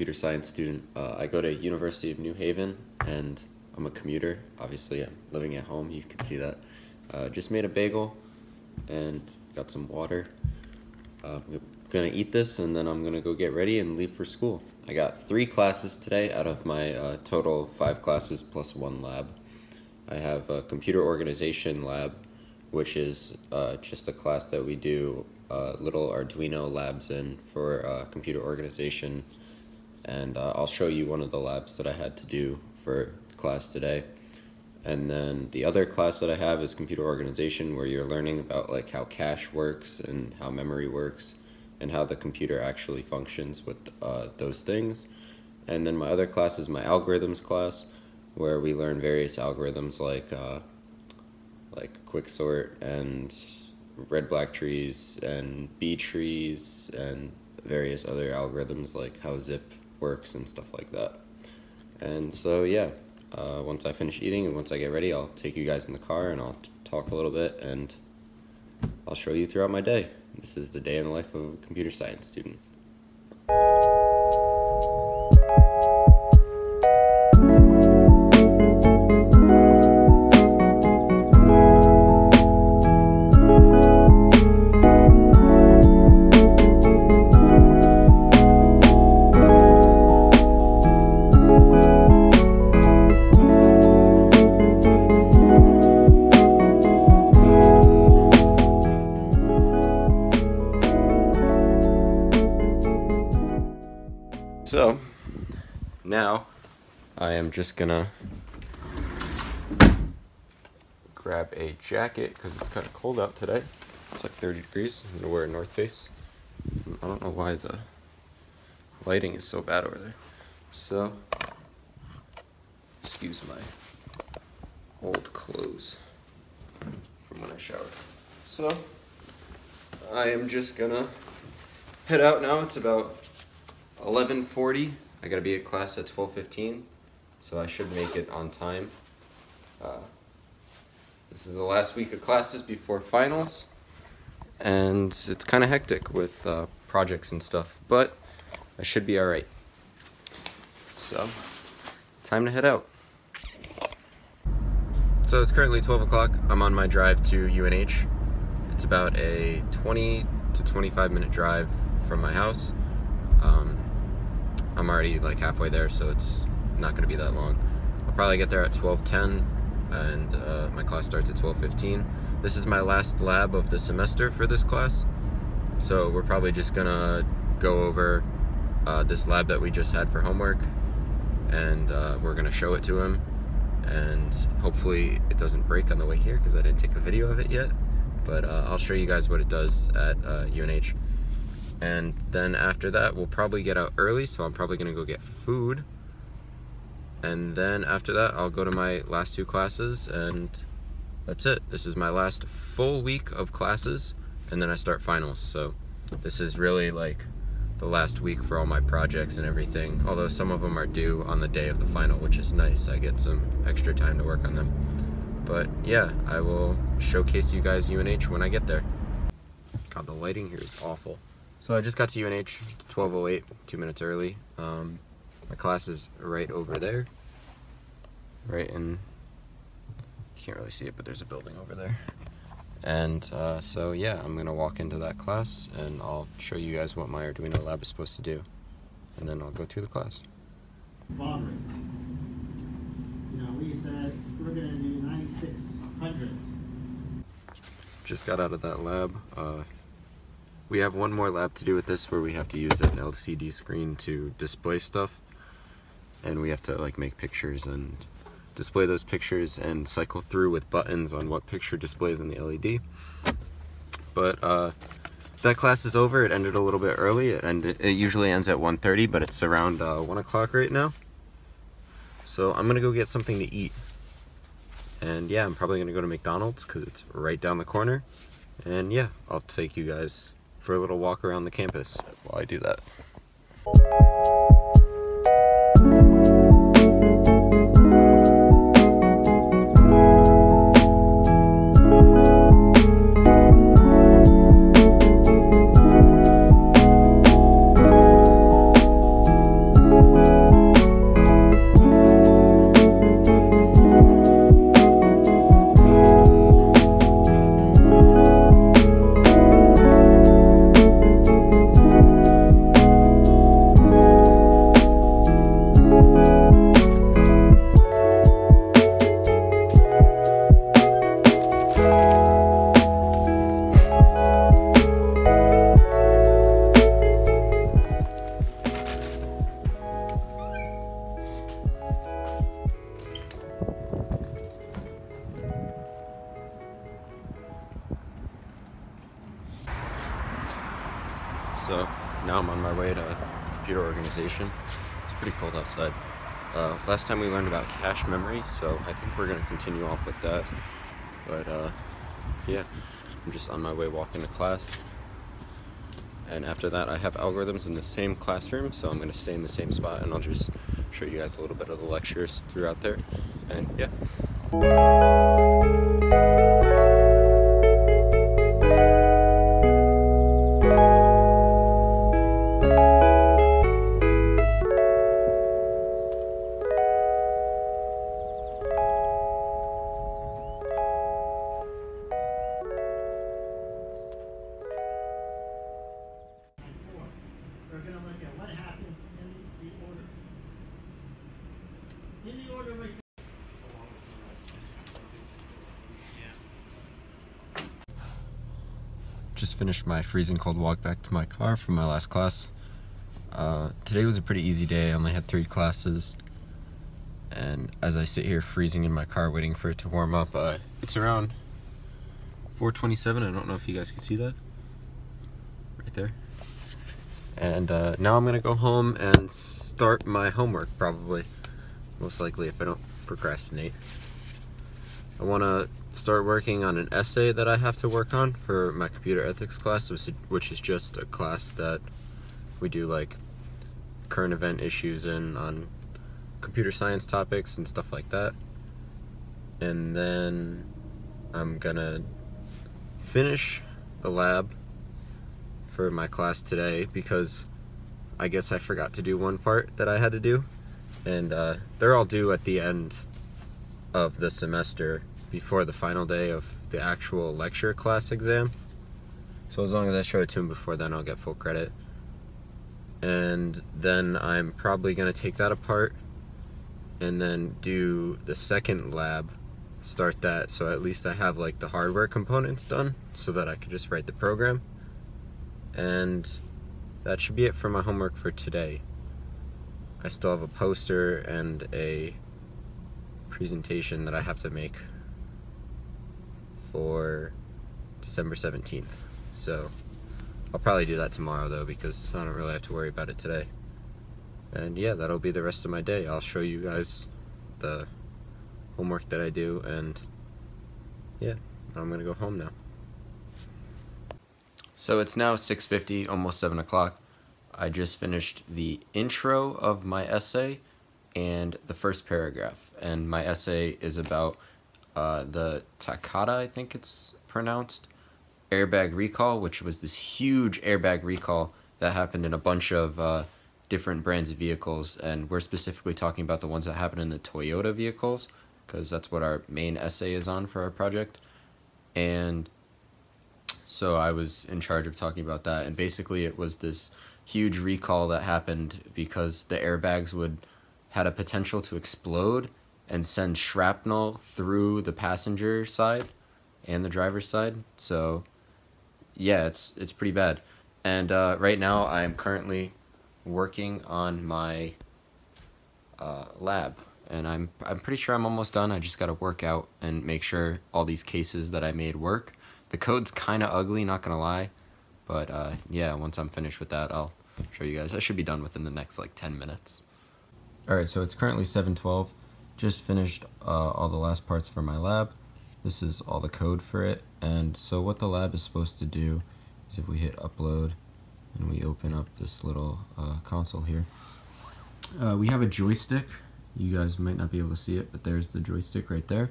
computer science student. Uh, I go to University of New Haven, and I'm a commuter. Obviously, I'm living at home. You can see that. Uh, just made a bagel, and got some water. Uh, I'm gonna eat this, and then I'm gonna go get ready and leave for school. I got three classes today out of my uh, total five classes plus one lab. I have a computer organization lab, which is uh, just a class that we do uh, little Arduino labs in for uh, computer organization. And uh, I'll show you one of the labs that I had to do for class today. And then the other class that I have is computer organization, where you're learning about like how cache works and how memory works and how the computer actually functions with uh, those things. And then my other class is my algorithms class, where we learn various algorithms like uh, like quicksort and red black trees and B trees and various other algorithms like how zip works and stuff like that. And so yeah, uh, once I finish eating and once I get ready, I'll take you guys in the car and I'll talk a little bit and I'll show you throughout my day. This is the day in the life of a computer science student. Just gonna grab a jacket because it's kind of cold out today. It's like 30 degrees. I'm gonna wear a North Face. I don't know why the lighting is so bad over there. So, excuse my old clothes from when I showered. So, I am just gonna head out now. It's about 11:40. I gotta be at class at 12:15, so I should make it on time. Uh, this is the last week of classes before finals, and it's kind of hectic with uh, projects and stuff, but I should be all right. So, time to head out. So it's currently 12 o'clock. I'm on my drive to UNH. It's about a 20 to 25 minute drive from my house. Um, I'm already like halfway there, so it's not going to be that long. I'll probably get there at 12:10, and uh, my class starts at 12:15. This is my last lab of the semester for this class, so we're probably just gonna go over uh, this lab that we just had for homework, and uh, we're gonna show it to him, and hopefully it doesn't break on the way here because I didn't take a video of it yet. But uh, I'll show you guys what it does at UNH. Uh, and then after that, we'll probably get out early, so I'm probably gonna go get food. And then after that, I'll go to my last two classes, and that's it. This is my last full week of classes, and then I start finals. So this is really like the last week for all my projects and everything. Although some of them are due on the day of the final, which is nice. I get some extra time to work on them. But yeah, I will showcase you guys UNH when I get there. God, the lighting here is awful. So I just got to UNH, 1208, two minutes early. Um, my class is right over there. Right in, you can't really see it, but there's a building over there. And uh, so yeah, I'm gonna walk into that class and I'll show you guys what my Arduino lab is supposed to do. And then I'll go through the class. Baud rate. You know, we said we're gonna do 9600. Just got out of that lab. Uh, we have one more lab to do with this where we have to use an LCD screen to display stuff. And we have to like make pictures and display those pictures and cycle through with buttons on what picture displays in the LED. But uh, that class is over. It ended a little bit early and it usually ends at 1.30 but it's around uh, 1 o'clock right now. So I'm gonna go get something to eat. And yeah, I'm probably gonna go to McDonald's because it's right down the corner. And yeah, I'll take you guys for a little walk around the campus while I do that. So now I'm on my way to computer organization. It's pretty cold outside. Uh, last time we learned about cache memory, so I think we're going to continue off with that. But uh, yeah, I'm just on my way walking to class. And after that, I have algorithms in the same classroom, so I'm going to stay in the same spot and I'll just show you guys a little bit of the lectures throughout there. And yeah. Just finished my freezing cold walk back to my car from my last class. Uh, today was a pretty easy day. I only had three classes. And as I sit here freezing in my car waiting for it to warm up, uh, it's around 427. I don't know if you guys can see that. Right there. And uh, now I'm going to go home and start my homework, probably. Most likely, if I don't procrastinate. I want to start working on an essay that I have to work on for my computer ethics class, which is- just a class that we do like current event issues in on computer science topics and stuff like that. And then I'm gonna finish the lab for my class today because I guess I forgot to do one part that I had to do. And uh, they're all due at the end of the semester before the final day of the actual lecture class exam. So as long as I show it to him before then, I'll get full credit. And then I'm probably going to take that apart and then do the second lab, start that so at least I have like the hardware components done so that I could just write the program. And that should be it for my homework for today. I still have a poster and a presentation that I have to make for December 17th. So I'll probably do that tomorrow though because I don't really have to worry about it today. And yeah, that'll be the rest of my day. I'll show you guys the homework that I do and yeah, I'm gonna go home now. So it's now 6.50, almost 7 o'clock. I just finished the intro of my essay and the first paragraph. And my essay is about uh, the Takata, I think it's pronounced, airbag recall, which was this huge airbag recall that happened in a bunch of uh, different brands of vehicles. And we're specifically talking about the ones that happened in the Toyota vehicles, because that's what our main essay is on for our project. And so I was in charge of talking about that. And basically, it was this huge recall that happened because the airbags would had a potential to explode and send shrapnel through the passenger side and the driver's side. So yeah, it's it's pretty bad. And uh, right now, I'm currently working on my uh, lab, and I'm I'm pretty sure I'm almost done. I just got to work out and make sure all these cases that I made work. The code's kind of ugly, not gonna lie, but uh, yeah, once I'm finished with that, I'll show you guys. I should be done within the next like 10 minutes. Alright, so it's currently 7.12. Just finished uh, all the last parts for my lab. This is all the code for it. And so what the lab is supposed to do is if we hit upload and we open up this little uh, console here, uh, we have a joystick. You guys might not be able to see it, but there's the joystick right there.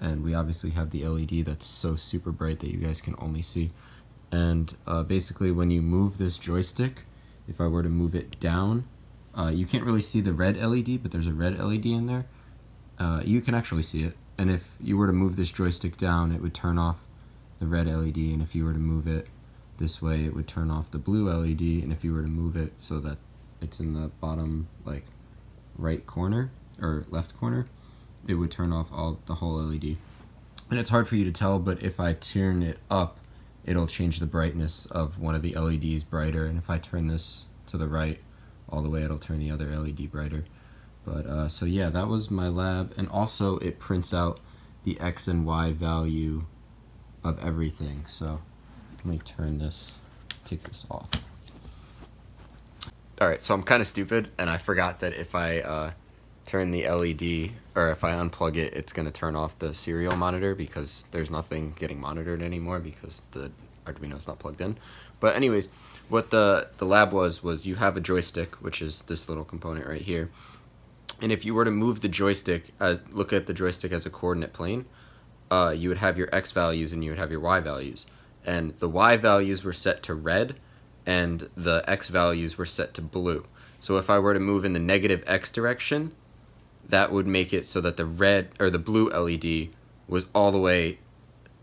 And we obviously have the LED that's so super bright that you guys can only see. And uh, basically when you move this joystick, if I were to move it down, uh, you can't really see the red LED, but there's a red LED in there. Uh, you can actually see it. And if you were to move this joystick down, it would turn off the red LED. And if you were to move it this way, it would turn off the blue LED. And if you were to move it so that it's in the bottom, like, right corner, or left corner, it would turn off all the whole LED. And it's hard for you to tell, but if I turn it up, it'll change the brightness of one of the LEDs brighter. And if I turn this to the right, all the way, it'll turn the other LED brighter. But uh, so yeah, that was my lab, and also it prints out the X and Y value of everything. So let me turn this, take this off. all right, so I'm kind of stupid, and I forgot that if I uh, turn the LED or if I unplug it, it's gonna turn off the serial monitor because there's nothing getting monitored anymore because the Arduino's not plugged in. But anyways, what the the lab was was you have a joystick, which is this little component right here, and if you were to move the joystick, uh, look at the joystick as a coordinate plane, uh, you would have your x values and you would have your y values, and the y values were set to red, and the x values were set to blue. So if I were to move in the negative x direction, that would make it so that the red or the blue LED was all the way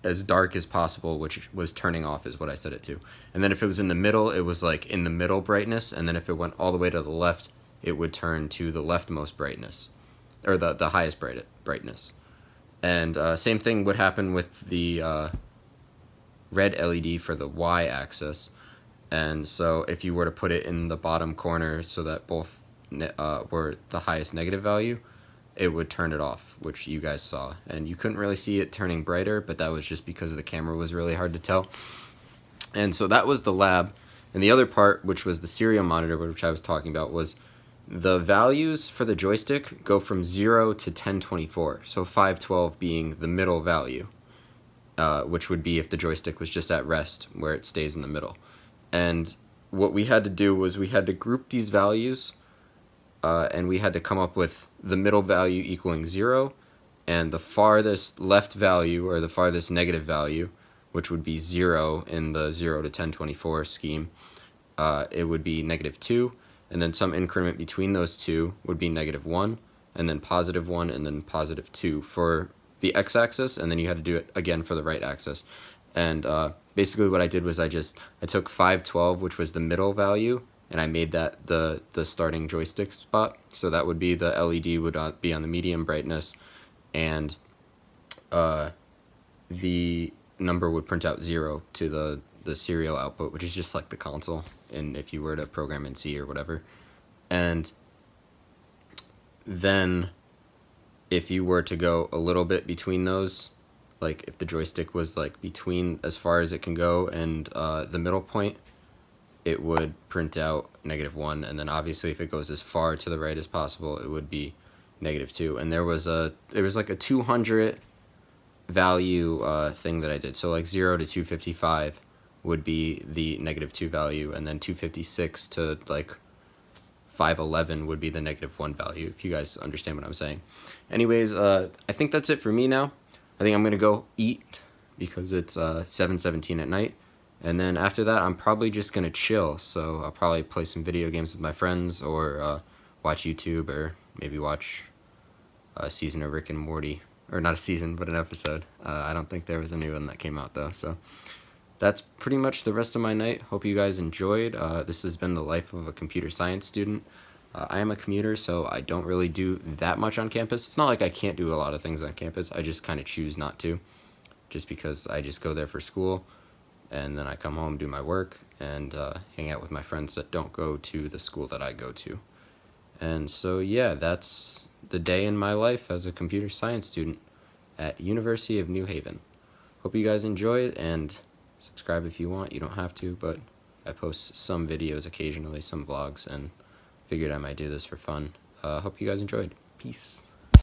as dark as possible, which was turning off is what I set it to. And then if it was in the middle, it was like in the middle brightness, and then if it went all the way to the left, it would turn to the leftmost brightness, or the, the highest bright, brightness. And uh, same thing would happen with the uh, red LED for the y-axis. And so if you were to put it in the bottom corner so that both uh, were the highest negative value, it would turn it off, which you guys saw. And you couldn't really see it turning brighter, but that was just because the camera was really hard to tell. And so that was the lab. And the other part, which was the serial monitor, which I was talking about, was the values for the joystick go from 0 to 1024. So 512 being the middle value, uh, which would be if the joystick was just at rest, where it stays in the middle. And what we had to do was we had to group these values uh, and we had to come up with the middle value equaling 0 and the farthest left value or the farthest negative value which would be 0 in the 0 to 1024 scheme uh, it would be negative 2 and then some increment between those two would be negative 1 and then positive 1 and then positive 2 for the x-axis and then you had to do it again for the right axis and uh, basically what I did was I just I took 512 which was the middle value and I made that the the starting joystick spot. So that would be the LED would uh, be on the medium brightness, and uh, the number would print out zero to the the serial output, which is just like the console, and if you were to program in C or whatever, and then if you were to go a little bit between those, like if the joystick was like between as far as it can go and uh, the middle point, it would print out negative 1 and then obviously if it goes as far to the right as possible it would be negative 2 and there was a there was like a 200 value uh, thing that I did. So like 0 to 255 would be the negative 2 value and then 256 to like 511 would be the negative 1 value if you guys understand what I'm saying anyways uh, I think that's it for me now I think I'm gonna go eat because it's uh, 7:17 at night and then after that, I'm probably just going to chill. So I'll probably play some video games with my friends or uh, watch YouTube or maybe watch a season of Rick and Morty. Or not a season, but an episode. Uh, I don't think there was a new one that came out though. So that's pretty much the rest of my night. Hope you guys enjoyed. Uh, this has been the life of a computer science student. Uh, I am a commuter, so I don't really do that much on campus. It's not like I can't do a lot of things on campus. I just kind of choose not to, just because I just go there for school and then I come home, do my work, and uh, hang out with my friends that don't go to the school that I go to. And so, yeah, that's the day in my life as a computer science student at University of New Haven. Hope you guys enjoy it, and subscribe if you want. You don't have to, but I post some videos occasionally, some vlogs, and figured I might do this for fun. Uh, hope you guys enjoyed. Peace.